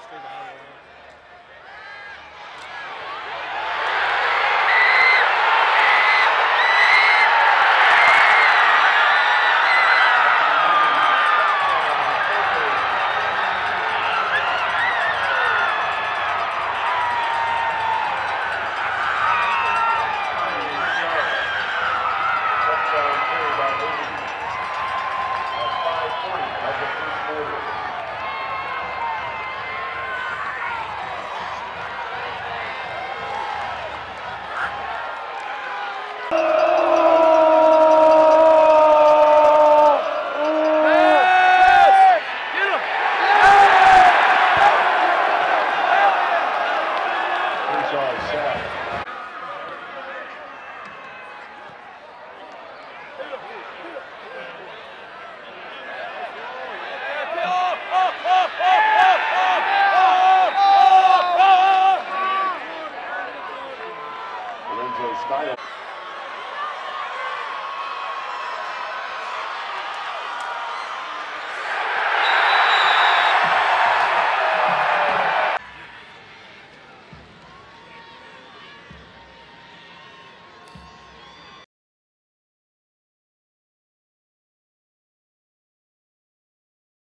stay behind the